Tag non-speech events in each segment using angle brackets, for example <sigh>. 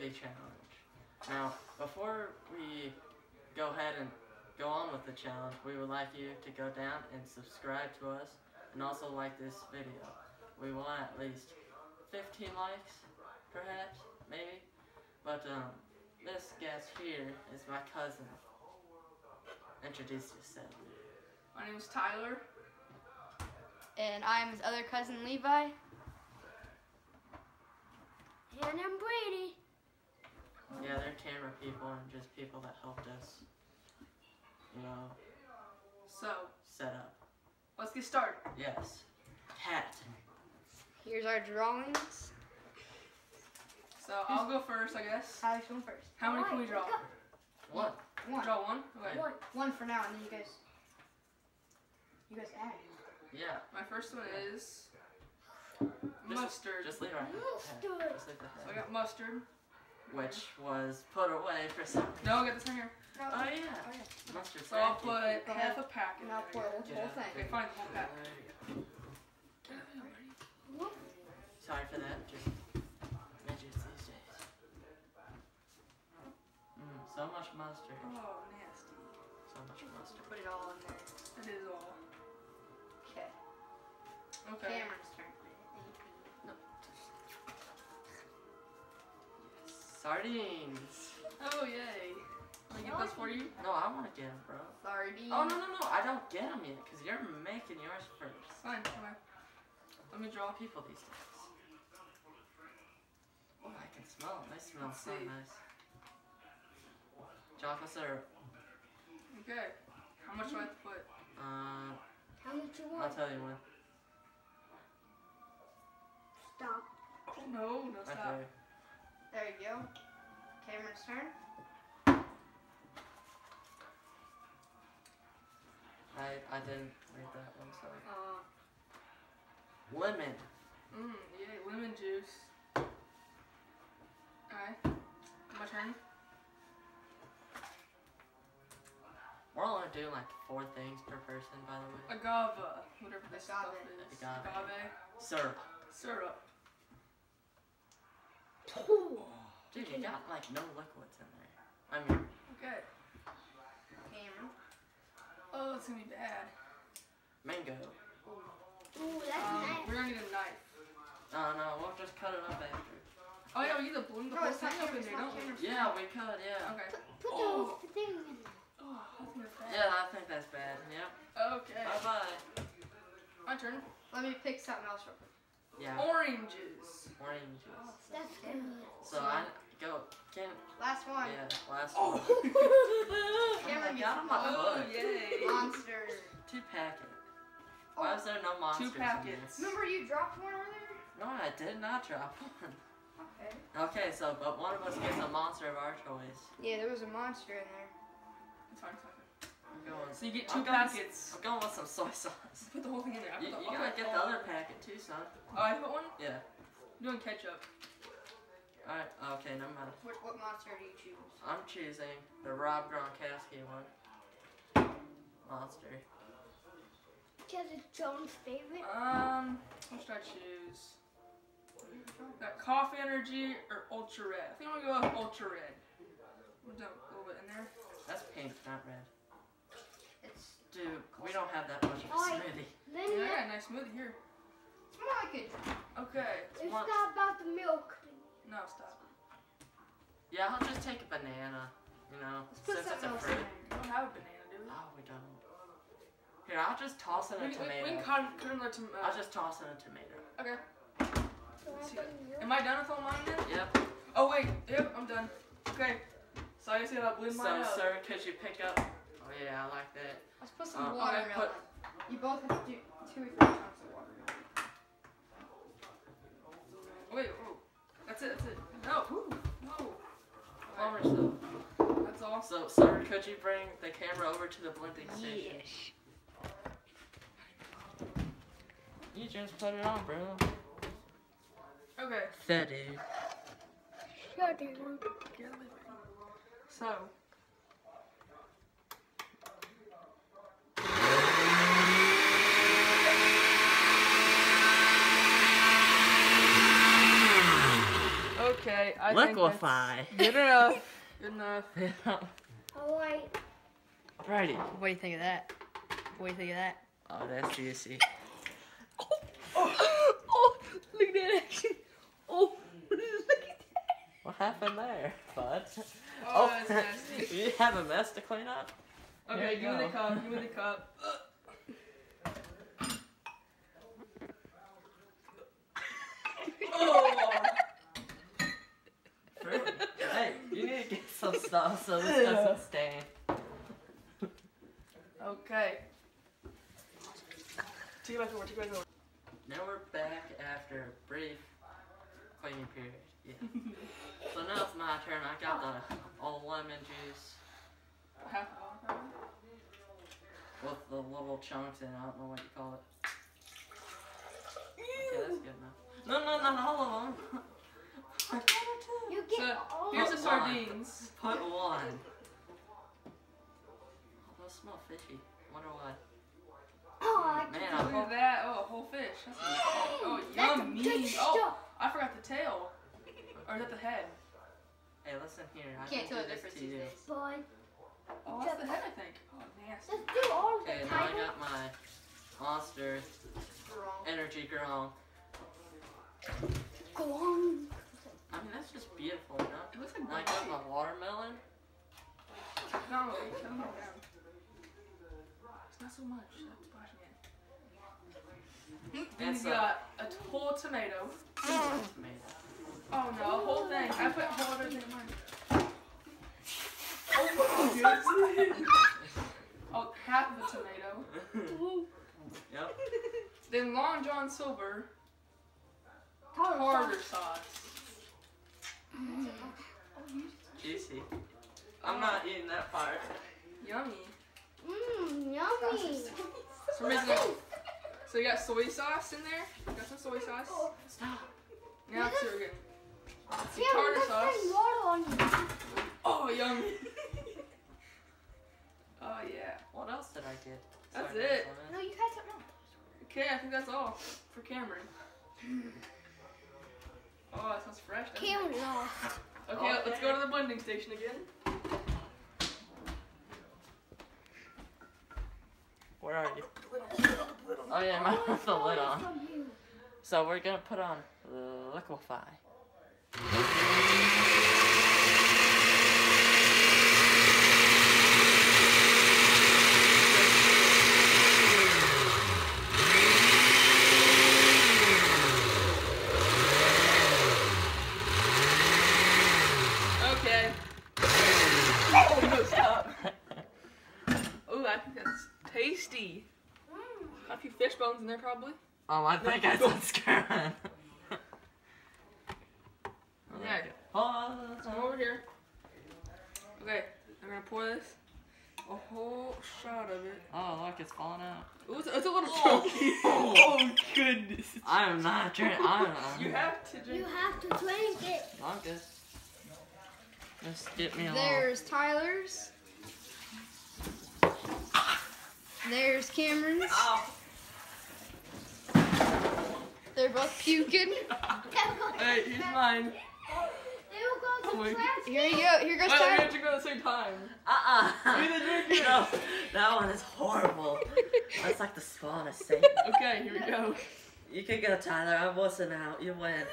smoothie challenge. Now, before we go ahead and go on with the challenge, we would like you to go down and subscribe to us and also like this video. We want at least 15 likes, perhaps, maybe. But um, this guest here is my cousin. Introduce yourself. My name is Tyler. And I'm his other cousin Levi. And I'm Brady. Yeah, they're camera people and just people that helped us, you know, So, set up. let's get started. Yes. Hat. Here's our drawings. So, I'll go first, I guess. Alex going first. How many can we draw? What? One. Draw one? Okay. One. One for now, and then you guys. You guys add. Yeah. My first one is Just- mustard. Just leave our hat. Mustard. Just leave the So I hat. got mustard. Which was put away for some. No, get this one here. No. Oh yeah. Oh, yeah. Mustard. So I'll put Go half ahead. a packet. And I'll pour the whole Yeah. thing. Okay, fine, the whole pack. Sorry for that. Just midgets these days. Mm, so much mustard. Oh, nasty. So much mustard. Put it all in there. It is all. Sardines. Oh, yay. Can I get those for you? No, I want to get them, bro. Sorry, D. Oh no no no! I don't get them yet because you're making yours first. Fine, come on. Let me draw. People these days. Oh, I can smell them. They smell Let's so see. nice. Chocolate syrup. Okay. How much do I have to put? Uh, How much you want? I'll tell you when. Stop. Oh, no, no, stop. there. There you go. Cameron's turn. I I didn't read that one. Sorry. Uh, Lemon. mmm, yay, lemon juice. Alright. My turn. We're only doing like four things per person, by the way. Agave. Whatever this stuff Agave. is. Agave. Agave. Syrup. Syrup. Dude, you got like no liquids in there. I mean, Okay. Cameron. Oh, it's gonna be bad. mango. Ooh, that's Um, nice. we're gonna need a knife. Oh no, we'll just cut it up after. Oh yeah, we need to blend the No, whole it's not thing up in Cameron's. there, don't we? Yeah, we could. Yeah. Okay. Put Oh. those things in there. Oh, I think that's bad. Yeah, I think that's bad. Yep. Okay. Bye bye. My turn. Let me pick something else real quick. Yeah. Oranges. Oranges. That's good. So I go. Can Last one. yeah. Last Oh. one. Cameron I gets got on my Oh, yay. Monster. Two packet. Why is there no monsters? Two packets. this? Remember you dropped one earlier? No, I did not drop one. Okay. Okay, so but one of us gets a monster of our choice. Yeah, there was a monster in there. It's fine, it's fine. I'm going. So you get I'm two going packets. I'm going with some soy sauce. <laughs> Put the whole thing in there. I You, put the, you I'll gotta get the other packet too, son. Oh, I put one? Yeah. I'm doing ketchup. Alright. Okay. No matter. What, what monster do you choose? I'm choosing the Rob Gronkowski one. Monster. Because it's John's favorite. Um, what should I choose? Got coffee energy or ultra red. I think I'm gonna go with ultra red. I'm gonna dump a little bit in there. That's pink, not red. It's, Dude, we don't have that much of a smoothie. Then Yeah, I got a nice smoothie here. it's more like it. Okay. it's Once- not about the milk. No, stop. Yeah, I'll just take a banana. You know, Let's put since it's a in fruit. We don't have a banana, do we? Oh, we don't. Here, I'll just toss in We, a we, we tomato. can cut, cut another tomato. I'll just toss in a tomato. Okay. See. Am I done with all mine then? Yep. Oh wait, yep, I'm done. Okay. So I guess I gotta blend So, mine up. sir, could you pick up? Oh yeah, I like that. Let's put some Uh, water okay, in put- You both have to do two or three chunks of water. Wait, oh, that's it, that's it. No, no. Okay, Over so. that's all. So, sir, could you bring the camera over to the blending station? You just put it on, bro. Okay. That dude. Sure, dude. So. Okay, I think Liquefy. that's good enough. <laughs> Good enough. Alright. Alrighty. What do you think of that? What do you think of that? Oh, that's juicy. <laughs> Oh, oh, oh, look at that action. <laughs> Oh, look at that. What happened there, bud? Oh, that's oh, nasty. you have a mess to clean up? Okay, give me the cup. Give me the cup. Oh. Fruit. hey, you need to get some stuff so this doesn't stain. Okay. Take it back over. Take it back over. Now we're back after a brief cleaning period. Yeah. <laughs> so now it's my turn. I got the all lemon juice Half a bottle. with the little chunks in it. I don't know what you call it. Okay, that's good enough. No, no, not all of them. <laughs> You get So, all Here's the Put one. sardines. Put one. Smell fishy. Wonder why. Oh, I Man, can I Look hope at that. Oh, a whole fish. That's oh, That's yummy. good Oh. I forgot the tail. Or is that the head? Hey, listen here. I Can't can tell do the this difference to these you. days. But Oh, that's the head, I think. Oh, nasty. let's do all of Okay, the now I got my Monster Energy Girl. Go on. I mean, that's just beautiful, you know? It looks like And I got my watermelon. No, wait, tell me down. It's not so much. That's splashing in. Then And you some got a t- whole tomato. tomato. Oh no, a whole thing. I put whole everything in mine. Oh my goodness. <laughs> oh, half of a tomato. yep. Then Long John Silver Tartar tartar sauce. Juicy. I'm not eating that part. Yummy. Mmm, yummy. So, we're gonna- so you got soy sauce in there? You Got some soy sauce? Stop. Now let's see what we're getting. Yeah, tartar let's sauce. put water on you. Oh, yummy. <laughs> oh, yeah. What else did I get? That's Sorry, it. No, you had something else. Okay, I think that's all for Cameron. <laughs> Oh, that sounds fresh. doesn't? Cameron lost. Okay, oh, let's go to the blending station again. Where are you? Oh yeah, mine with the lid on. So we're gonna put on liquefy. Okay. Oh, no, stop. Oh, I think that's tasty. Got a few fish bones in there, probably. Oh, I think I said skirmin. <laughs> Yeah. Oh, Come over here. Okay, I'm gonna pour this. A whole shot of it. oh, look, it's falling out. Ooh, it's, it's a little Oh. chunky. Oh, <laughs> oh goodness. <laughs> I am not drinking. I'm. You have to You drink. have to drink it. I'm good. Just get me along. There's Tyler's. There's Cameron's. Ow. They're both puking. <laughs> Hey, he's mine. They will go to Oh my- trash Here you go. Here Wait, goes we have to go at the same time. Uh-uh. We need to drink. No, <laughs> that one is horrible. <laughs> That's like the spawn of Satan. Okay, here we go. You can go, Tyler. I'm wussing out. You win.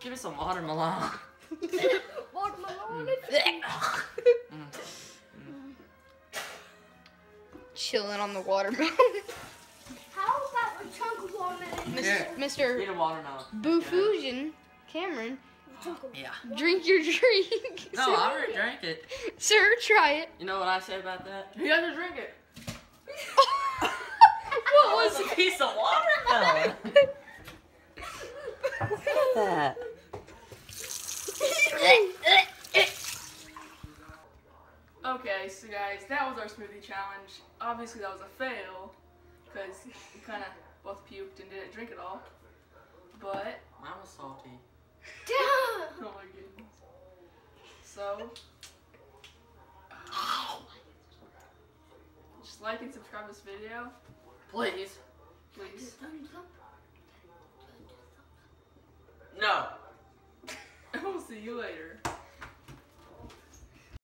Give me some watermelon. Watermelon. Mm. Chilling on the watermelon. How about a chunk of watermelon? Here. Mr. Eat a watermelon. Boo Cameron, Yeah. drink your drink. No, sir. I already drank it. Sir, try it. You know what I say about that? You have to drink it. <laughs> What was a piece of watermelon? Look at that. Okay, so guys, that was our smoothie challenge. Obviously, that was a fail because we kind of both puked and didn't drink it all. But Mine was salty. <laughs> oh my goodness. So <sighs> just like and subscribe this video, Please. please. No. <laughs> we'll see you later.